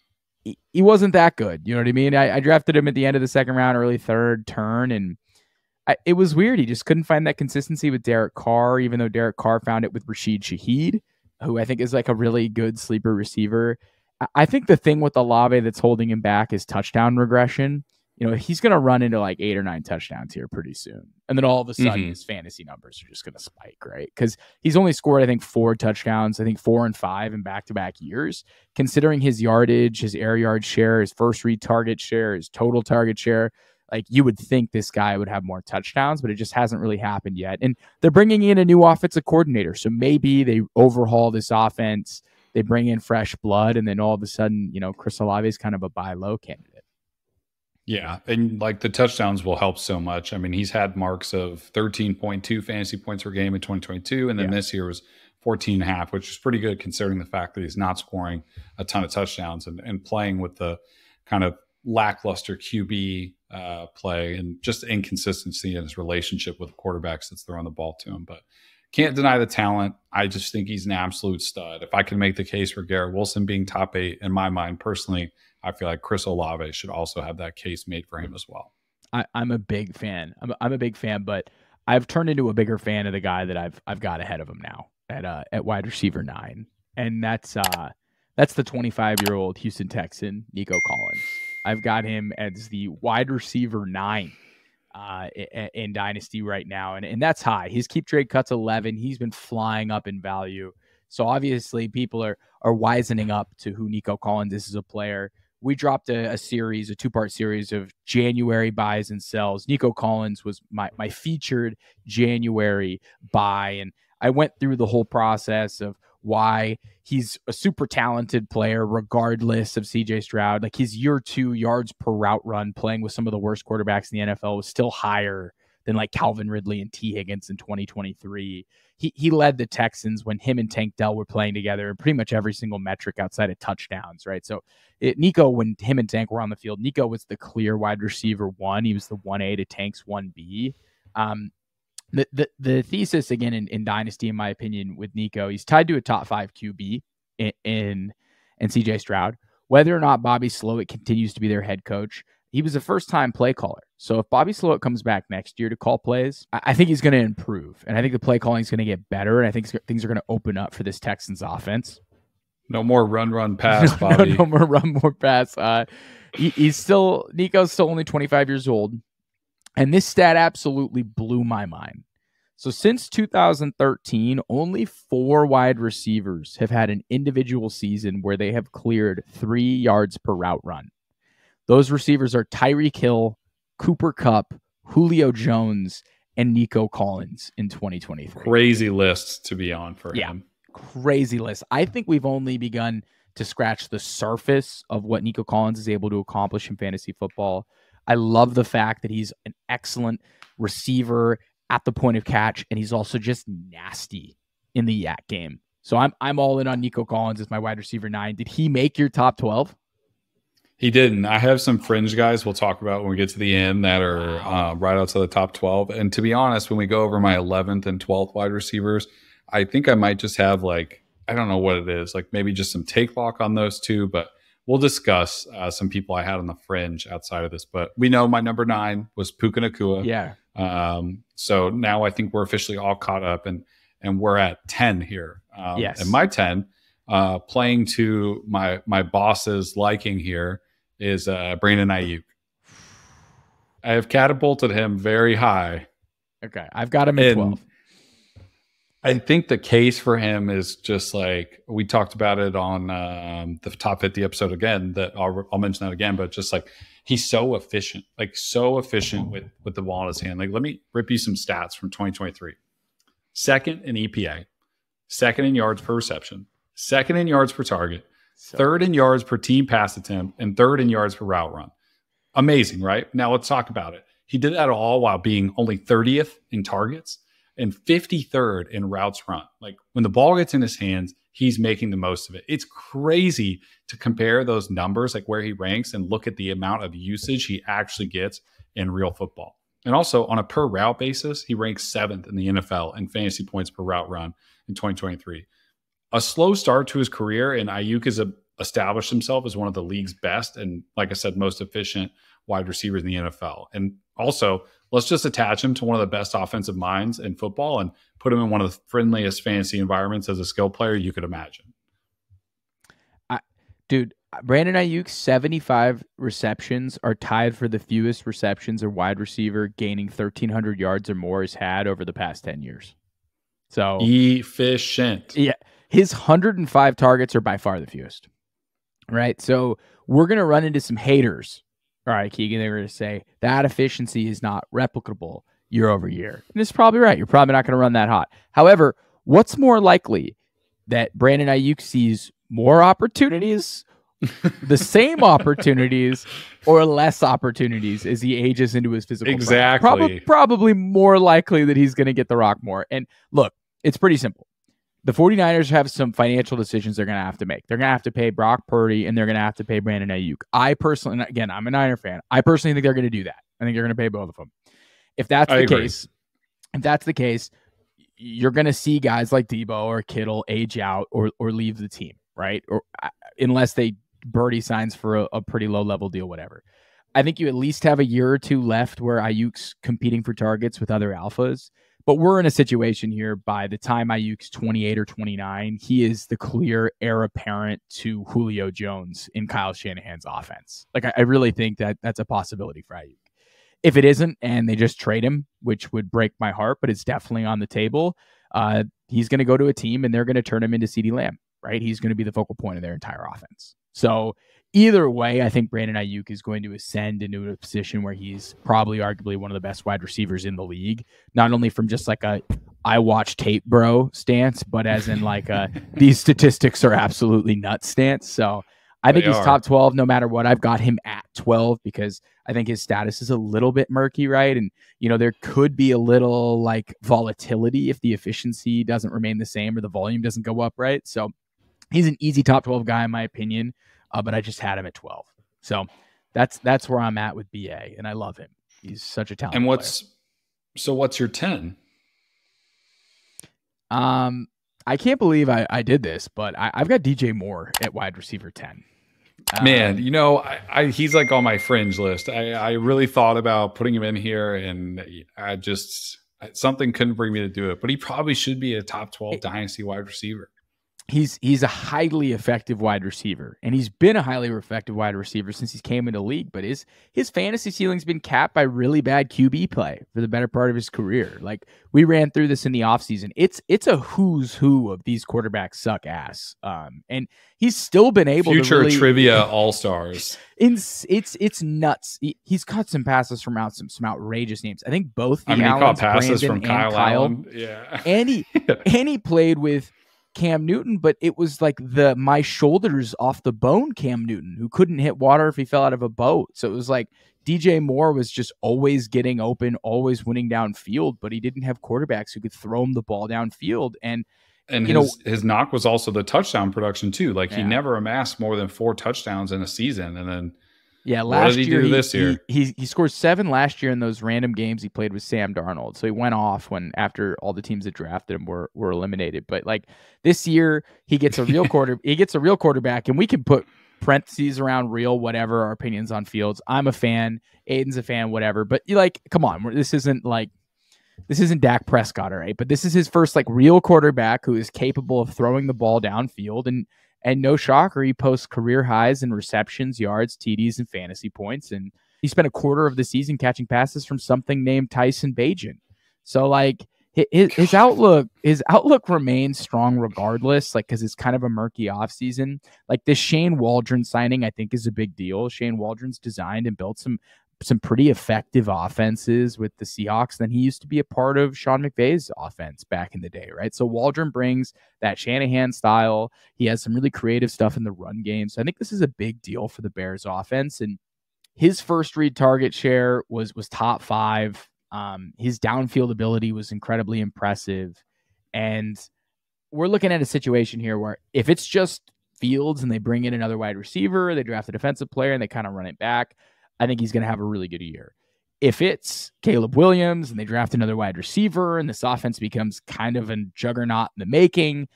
he, wasn't that good. You know what I mean? I, I, drafted him at the end of the second round, early third turn, and I, it was weird. He just couldn't find that consistency with Derek Carr, even though Derek Carr found it with Rashid Shaheed, who I think is like a really good sleeper receiver. I, think the thing with Olave that's holding him back is touchdown regression. you know, he's going to run into like eight or nine touchdowns here pretty soon. And then all of a sudden, mm-hmm. his fantasy numbers are just going to spike, right? Because he's only scored, I think, four touchdowns, I think four and five in back to back years. Considering his yardage, his air yard share, his first read target share, his total target share, like you would think this guy would have more touchdowns, but it just hasn't really happened yet. And they're bringing in a new offensive coordinator. So maybe they overhaul this offense, they bring in fresh blood, and then all of a sudden, you know, Chris Olave is kind of a buy low candidate. Yeah. And like the touchdowns will help so much. I mean, he's had marks of 13.2 fantasy points per game in 2022. And then yeah. this year was 14 and a half, which is pretty good considering the fact that he's not scoring a ton of touchdowns and, and playing with the kind of lackluster QB uh, play and just inconsistency in his relationship with quarterbacks that's throwing the ball to him. But can't deny the talent. I just think he's an absolute stud. If I can make the case for Garrett Wilson being top eight, in my mind personally, I feel like Chris Olave should also have that case made for him as well. I, am a big fan. I'm, I'm a big fan, but I've turned into a bigger fan of the guy that I've I've got ahead of him now at uh, at wide receiver nine, and that's uh that's the 25 year old Houston Texan Nico Collins. I've got him as the wide receiver nine uh, in, Dynasty right now, and and that's high. His KeepTradeCut's 11. He's been flying up in value. So obviously, people are are wisening up to who Nico Collins is as a player we dropped a, a series, a two part series of January buys and sells. Nico Collins was my, my featured January buy. And I went through the whole process of why he's a super talented player, regardless of CJ Stroud. Like his year two yards per route run playing with some of the worst quarterbacks in the NFL was still higher than like Calvin Ridley and Tee Higgins in 2023 he he led the Texans when him and Tank Dell were playing together in pretty much every single metric outside of touchdowns, right? So it, Nico, when him and Tank were on the field, Nico was the clear wide receiver one. He was the one A to Tank's one B. Um, the, the the thesis again in, in Dynasty, in my opinion, with Nico, he's tied to a top five QB in in, in CJ Stroud. Whether or not Bobby Slowik continues to be their head coach, he was a first time play caller. So if Bobby Slowik comes back next year to call plays, I think he's going to improve. And I think the play calling is going to get better. And I think things are going to open up for this Texans offense. No more run, run, pass, Bobby. no, no, more run, more pass. Uh, he, he's still, Nico's still only 25 years old. And this stat absolutely blew my mind. So since 2013, only four wide receivers have had an individual season where they have cleared three yards per route run. Those receivers are Tyreek Hill, Cooper Kupp, Julio Jones, and Nico Collins in 2023. Crazy list to be on for yeah, him. Crazy list. I think we've only begun to scratch the surface of what Nico Collins is able to accomplish in fantasy football. I love the fact that he's an excellent receiver at the point of catch, and he's also just nasty in the YAC game. So I'm I'm all in on Nico Collins as my wide receiver nine. Did he make your top 12? He didn't. I have some fringe guys we'll talk about when we get to the end that are uh, right outside the top 12. And to be honest, when we go over my 11th and 12th wide receivers, I think I might just have like, I don't know what it is, like maybe just some take lock on those two, but we'll discuss uh, some people I had on the fringe outside of this. But we know my number nine was Puka Nacua. Yeah. Um, so now I think we're officially all caught up and and we're at 10 here. Um, yes. And my 10, uh, playing to my my boss's liking here is uh, Brandon Aiyuk. I have catapulted him very high. Okay, I've got him at twelve. I think the case for him is just like we talked about it on um, the top 50 episode again. That I'll, I'll, mention that again, but just like he's so efficient, like so efficient with with the ball in his hand. Like let me rip you some stats from 2023. Second in EPA, second in yards per reception, second in yards per target. Third in yards per team pass attempt and third in yards per route run. Amazing, right? Now let's talk about it. He did that all while being only 30th in targets and 53rd in routes run. Like when the ball gets in his hands, he's making the most of it. It's crazy to compare those numbers, like where he ranks, and look at the amount of usage he actually gets in real football. And also on a per route basis, he ranks seventh in the NFL in fantasy points per route run in 2023 a slow start to his career, and Aiyuk has established himself as one of the league's best and, like I said, most efficient wide receivers in the NFL. And also, let's just attach him to one of the best offensive minds in football and put him in one of the friendliest fantasy environments as a skill player you could imagine. I, dude, Brandon Aiyuk's 75 receptions are tied for the fewest receptions a wide receiver gaining 1,300 yards or more has had over the past 10 years. So efficient. Yeah. His 105 targets are by far the fewest. Right. So we're going to run into some haters. All right, Keegan, they're going to say that efficiency is not replicable year over year. And it's probably right. You're probably not going to run that hot. However, what's more likely that Brandon Aiyuk sees more opportunities the same opportunities or less opportunities as he ages into his physical. Exactly. Probably, probably more likely that he's going to get the rock more. And look, it's pretty simple. The 49ers have some financial decisions they're going to have to make. They're going to have to pay Brock Purdy and they're going to have to pay Brandon Aiyuk. I personally, again, I'm a Niner fan. I personally think they're going to do that. I think they're going to pay both of them. If that's I the agree. case, if that's the case, you're going to see guys like Deebo or Kittle age out or or leave the team, right? Or uh, unless they Purdy signs for a, a pretty low level deal, whatever. I think you at least have a year or two left where Aiyuk's competing for targets with other alphas. But we're in a situation here by the time Aiyuk's 28 or 29, he is the clear heir apparent to Julio Jones in Kyle Shanahan's offense. Like, I, I really think that that's a possibility for Aiyuk. If it isn't, and they just trade him, which would break my heart, but it's definitely on the table, uh, he's going to go to a team and they're going to turn him into CeeDee Lamb, right? He's going to be the focal point of their entire offense. So either way, I think Brandon Aiyuk is going to ascend into a position where he's probably arguably one of the best wide receivers in the league, not only from just like a I watch tape bro stance, but as in like a these statistics are absolutely nuts stance. So I think They he's are. top 12 no matter what. I've got him at 12 because I think his status is a little bit murky, right? And, you know, there could be a little like volatility if the efficiency doesn't remain the same or the volume doesn't go up, right? So he's an easy top 12 guy in my opinion, uh, but I just had him at 12. So that's that's where I'm at with BA, and I love him. He's such a talent. And what's so what's your 10? um? I can't believe I, I did this, but I, I've got DJ Moore at wide receiver 10. Man, Um, you know, I, I he's like on my fringe list. I, I really thought about putting him in here, and I just something couldn't bring me to do it. But he probably should be a top twelve dynasty wide receiver. He's he's a highly effective wide receiver, and he's been a highly effective wide receiver since he came into league. But his his fantasy ceiling's been capped by really bad QB play for the better part of his career. Like we ran through this in the offseason. It's it's a who's who of these quarterbacks suck ass. Um, and he's still been able Future to really, trivia all stars. It's it's it's nuts. He, he's caught some passes from out some some outrageous names. I think both the I mean, he caught passes Brandon from and Kyle, Allen. Yeah, and he and he played with Cam Newton, but it was like the my shoulders off the bone Cam Newton who couldn't hit water if he fell out of a boat. So it was like DJ Moore was just always getting open, always winning downfield, but he didn't have quarterbacks who could throw him the ball downfield. And and You his his knock was also the touchdown production too. Like he never amassed more than four touchdowns in a season, and then yeah, last he year do this year? He, he he scored seven last year in those random games he played with Sam Darnold. So he went off when after all the teams that drafted him were were eliminated. But like this year, he gets a real quarter. He gets a real quarterback, and we can put parentheses around real whatever our opinions on Fields. I'm a fan. Aiden's a fan. Whatever. But you like, come on, this isn't like. This isn't Dak Prescott, all right, but this is his first like real quarterback who is capable of throwing the ball downfield, and and no shocker, he posts career highs in receptions, yards, TDs, and fantasy points. And he spent a quarter of the season catching passes from something named Tyson Bagent. So like his, his outlook, his outlook remains strong regardless. Like because it's kind of a murky offseason. Like this Shane Waldron signing, I think is a big deal. Shane Waldron's designed and built some some pretty effective offenses with the Seahawks. Then he used to be a part of Sean McVay's offense back in the day, right? So Waldron brings that Shanahan style. He has some really creative stuff in the run game. So I think this is a big deal for the Bears offense. And his first read target share was was top five. Um, his downfield ability was incredibly impressive. And we're looking at a situation here where if it's just Fields and they bring in another wide receiver, they draft a defensive player and they kind of run it back, I think he's going to have a really good year. If it's Caleb Williams and they draft another wide receiver and this offense becomes kind of a juggernaut in the making,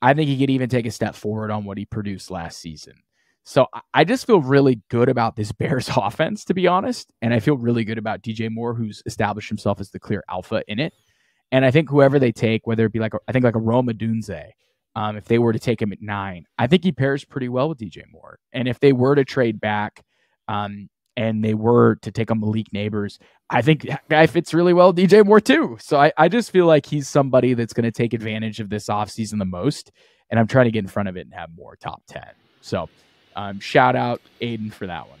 I think he could even take a step forward on what he produced last season. So I- just feel really good about this Bears offense, to be honest. And I feel really good about DJ Moore, who's established himself as the clear alpha in it. And I think whoever they take, whether it be like, I think like a Rome Odunze Um, if they were to take him at nine, I think he pairs pretty well with DJ Moore. And if they were to trade back, um, and they were to take a Malik Nabers. I think that guy fits really well DJ Moore too. So I, I just feel like he's somebody that's going to take advantage of this offseason the most. And I'm trying to get in front of it and have more top 10. So um, shout out Aiden for that one.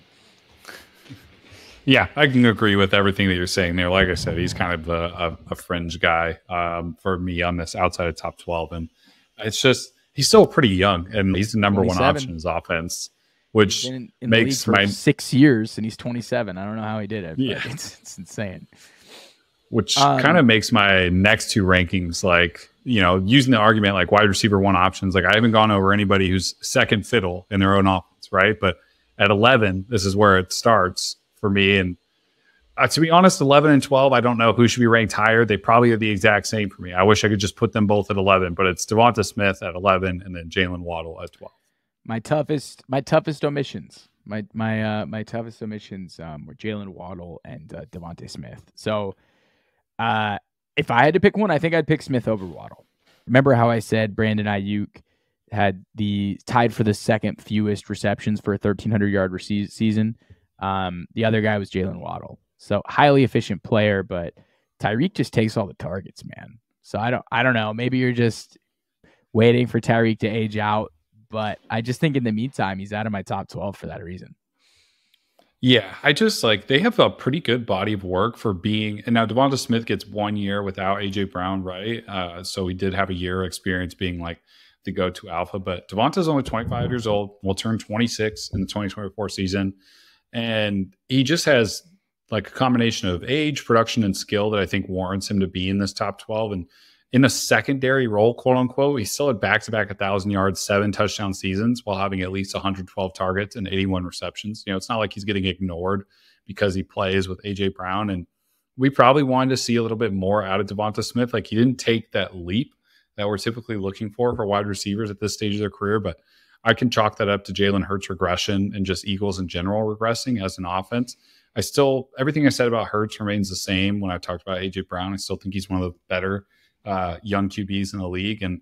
Yeah, I can agree with everything that you're saying there. Like I said, he's kind of a, a, a fringe guy um, for me on this outside of top 12. And it's just, he's still pretty young and he's the number one option in his offense which in, in makes my six years and he's 27. I don't know how he did it. Yeah, it's, it's insane. Which um, kind of makes my next two rankings like you know using the argument like wide receiver one options. Like I haven't gone over anybody who's second fiddle in their own offense, right? But at 11, this is where it starts for me. And uh, to be honest, 11 and 12, I don't know who should be ranked higher. They probably are the exact same for me. I wish I could just put them both at 11, but it's Devonta Smith at 11 and then Jaylen Waddle at 12 my toughest my toughest omissions. My my uh my toughest omissions um were Jaylen Waddle and uh, DeVonta Smith. So uh if I had to pick one, I think I'd pick Smith over Waddle. Remember how I said Brandon Aiyuk had the tied for the second fewest receptions for a 1300 yard rece- season. Um, the other guy was Jaylen Waddle. So highly efficient player, but Tyreek just takes all the targets, man. So I don't I don't know. Maybe you're just waiting for Tyreek to age out but I just think in the meantime, he's out of my top 12 for that reason. Yeah, I just like they have a pretty good body of work for being. And now Devonta Smith gets one year without AJ Brown, right? Uh, so he did have a year of experience being like the go-to alpha. But Devonta's only 25 years old. Will turn 26 in the 2024 season, and he just has like a combination of age, production, and skill that I think warrants him to be in this top 12. And in a secondary role, quote unquote, he still had back to back 1,000 yards, seven touchdown seasons while having at least 112 targets and 81 receptions. You know, it's not like he's getting ignored because he plays with A.J. Brown. And we probably wanted to see a little bit more out of Devonta Smith. Like he didn't take that leap that we're typically looking for for wide receivers at this stage of their career. But I can chalk that up to Jalen Hurts regression and just Eagles in general regressing as an offense. I still, everything I said about Hurts remains the same when I talked about AJ Brown. I still think he's one of the better uh, young QBs in the league, and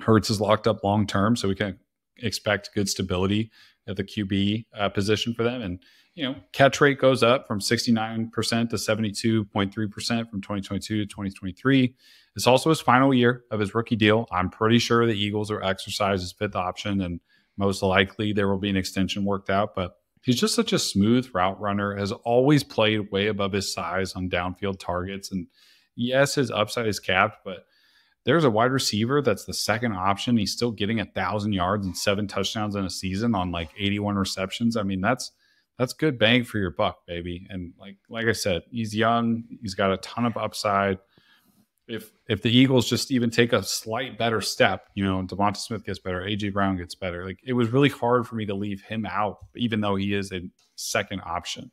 Hurts is locked up long term, so we can expect good stability at the QB uh, position for them. And you know, catch rate goes up from 69% to 72.3% from 2022 to 2023. It's also his final year of his rookie deal. I'm pretty sure the Eagles will exercise his fifth option, and most likely there will be an extension worked out. But he's just such a smooth route runner, has always played way above his size on downfield targets, and yes, his upside is capped, but there's a wide receiver that's the second option. He's still getting a thousand yards and seven touchdowns in a season on like 81 receptions. I mean, that's that's good bang for your buck, baby. And like like I said, he's young. He's got a ton of upside. If if the Eagles just even take a slight better step, you know, Devonta Smith gets better, AJ Brown gets better. Like it was really hard for me to leave him out, even though he is a second option.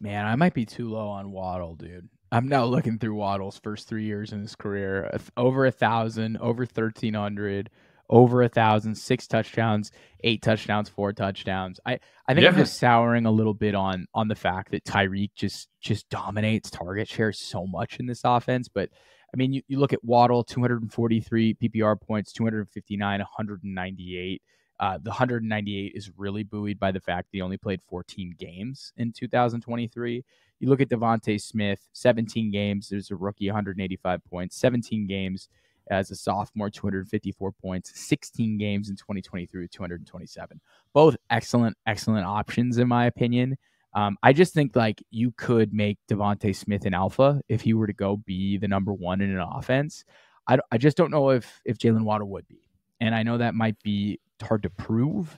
Man, I might be too low on Waddle, dude. I'm now looking through Waddle's first three years in his career. Over a thousand, over thirteen hundred, over a thousand, six touchdowns, eight touchdowns, four touchdowns. I, I think yeah. I'm just souring a little bit on on the fact that Tyreek just just dominates target share so much in this offense. But I mean, you, you look at Waddle, 243 PPR points, 259, 198. Uh, the 198 is really buoyed by the fact he only played 14 games in 2023. You look at Devonta Smith, 17 games. There's a rookie, 185 points. 17 games as a sophomore, 254 points. 16 games in 2023, 227. Both excellent, excellent options in my opinion. Um, I just think like you could make Devonta Smith an alpha if he were to go be the number one in an offense. I, I just don't know if if Jaylen Waddle would be, and I know that might be hard to prove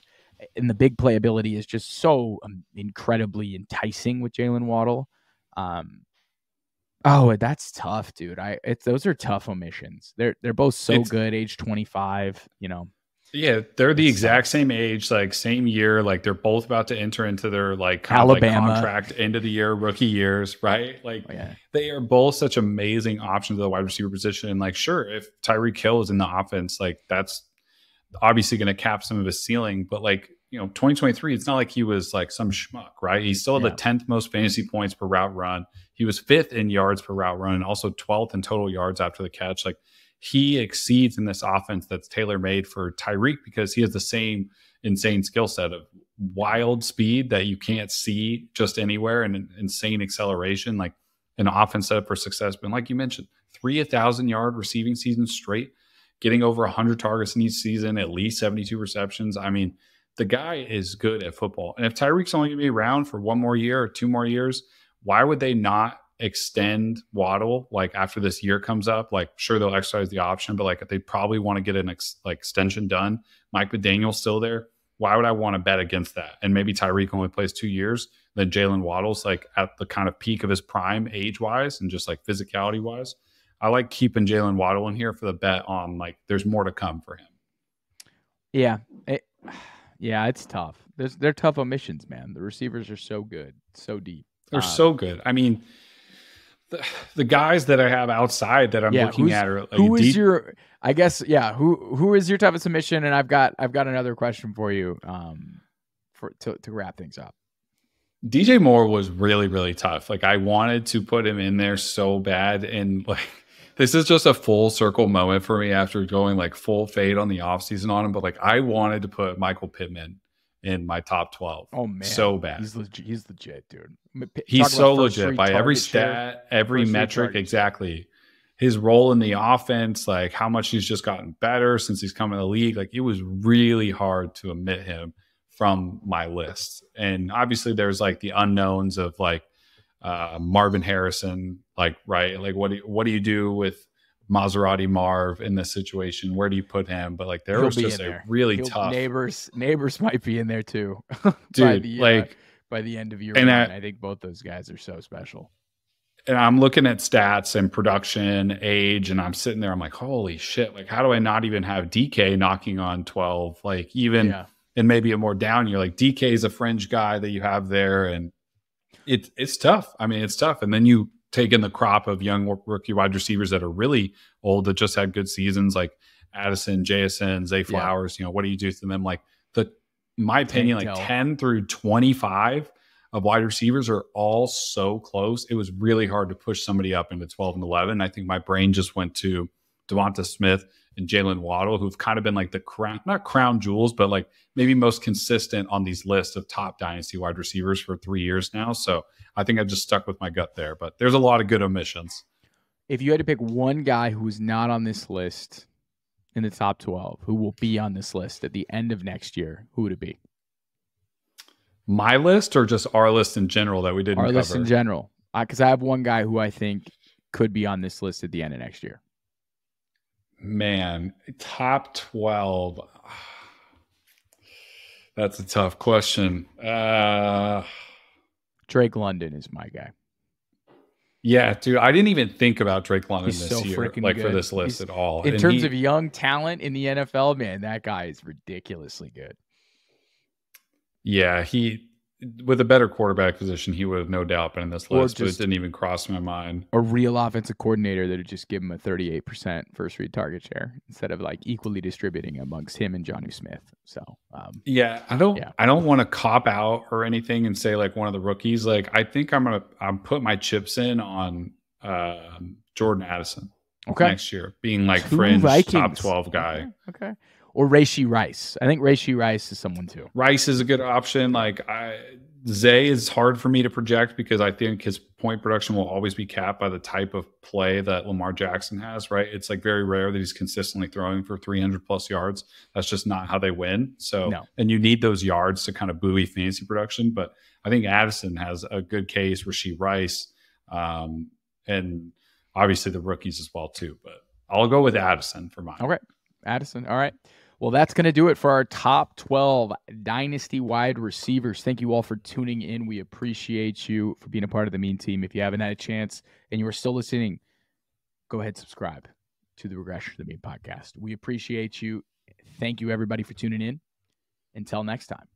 and the big playability is just so um, incredibly enticing with Jaylen Waddle. Um, oh, that's tough, dude. I it's those are tough omissions. They're they're both so it's, good, age twenty five. You know. Yeah, they're the exact same age, like same year. Like they're both about to enter into their like Alabama like contract end of the year rookie years, right? Like oh, yeah. they are both such amazing options to the wide receiver position. And like, sure, if Tyreek Hill is in the offense, like that's obviously going to cap some of his ceiling, but like, you know, 2023, it's not like he was like some schmuck, right? He's still yeah. the 10th most fantasy points per route run. He was fifth in yards per route run and also 12th in total yards after the catch. Like he exceeds in this offense that's tailor made for Tyreek because he has the same insane skill set of wild speed that you can't see just anywhere and insane acceleration, like an offense set up for success. But like you mentioned, three 1,000 yard receiving season straight, getting over 100 targets in each season, at least 72 receptions. I mean, the guy is good at football. And if Tyreek's only going to be around for one more year or two more years, why would they not extend Waddle like after this year comes up? Like, sure, they'll exercise the option, but like they probably want to get an ex- like extension done. Mike McDaniel's still there why would I want to bet against that? And maybe Tyreek only plays two years. Then Jaylen Waddle's like at the kind of peak of his prime age wise and just like physicality wise. I like keeping Jaylen Waddle in here for the bet on like there's more to come for him. Yeah. It, yeah, it's tough. There's, they're tough omissions, man. The receivers are so good, so deep. They're um, so good. I mean, the, the guys that I have outside that I'm yeah, looking at are like who is deep, your I guess yeah. Who who is your toughest submission? And I've got I've got another question for you um, for to to wrap things up. DJ Moore was really really tough. Like I wanted to put him in there so bad, and like this is just a full circle moment for me after going like full fade on the offseason on him. But like I wanted to put Michael Pittman in my top 12. Oh man. So bad. He's legit, he's legit, dude. He's so legit by every stat, every metric exactly his role in the offense, like how much he's just gotten better since he's come in the league. Like it was really hard to omit him from my list. And obviously there's like the unknowns of like uh, Marvin Harrison, like right, like what do you, what do you do with Maserati Marv in this situation? Where do you put him? But like there He'll was just a there. really He'll, tough Nabers. Nabers might be in there too, dude. the, uh, like uh, by the end of year and I, I think both those guys are so special and I'm looking at stats and production, age, and I'm sitting there. I'm like, holy shit! Like, how do I not even have DK knocking on 12? Like, even yeah. and maybe a more down year. Like, DK is a fringe guy that you have there, and it's it's tough. I mean, it's tough. And then you take in the crop of young rookie wide receivers that are really old that just had good seasons, like Addison, JSN, Zay Flowers. Yeah. You know, what do you do to them? Like the, my opinion, like 10 through 25 of wide receivers are all so close. It was really hard to push somebody up into 12 and 11. I think my brain just went to Devonta Smith and Jaylen Waddle, who've kind of been like the crown, not crown jewels, but like maybe most consistent on these lists of top dynasty wide receivers for three years now. So I think I've just stuck with my gut there, but there's a lot of good omissions. If you had to pick one guy who's not on this list in the top 12, who will be on this list at the end of next year, who would it be? my list or just our list in general that we didn't our cover? list in general because uh, i have one guy who i think could be on this list at the end of next year man top 12 that's a tough question uh drake london is my guy yeah, dude, I didn't even think about Drake London He's this so year, like good. for this list He's, at all. In and terms he, of young talent in the NFL, man, that guy is ridiculously good. Yeah, he with a better quarterback position, he would have no doubt been in this list, but it didn't even cross my mind. A real offensive coordinator that would just give him a 38% first read target share instead of like equally distributing amongst him and Jonnu Smith. So, um, yeah, I don't, yeah. I don't want to cop out or anything and say like one of the rookies. Like, I think I'm going to, I'm put my chips in on um, Jordan Addison okay. next year being like Two fringe Vikings. top 12 guy. Okay. okay or Rashee Rice. I think Rashee Rice is someone too. Rice is a good option. Like I Zay is hard for me to project because I think his point production will always be capped by the type of play that Lamar Jackson has, right? It's like very rare that he's consistently throwing for 300 plus yards. That's just not how they win. So, no. and you need those yards to kind of buoy fantasy production. But I think Addison has a good case, Rashee Rice, um, and obviously the rookies as well, too. But I'll go with Addison for mine. All right. Addison. All right. Well, that's going to do it for our top 12 dynasty wide receivers. Thank you all for tuning in. We appreciate you for being a part of the mean team. If you haven't had a chance and you are still listening, go ahead subscribe to the Regression to the Mean podcast. We appreciate you. Thank you everybody for tuning in. Until next time.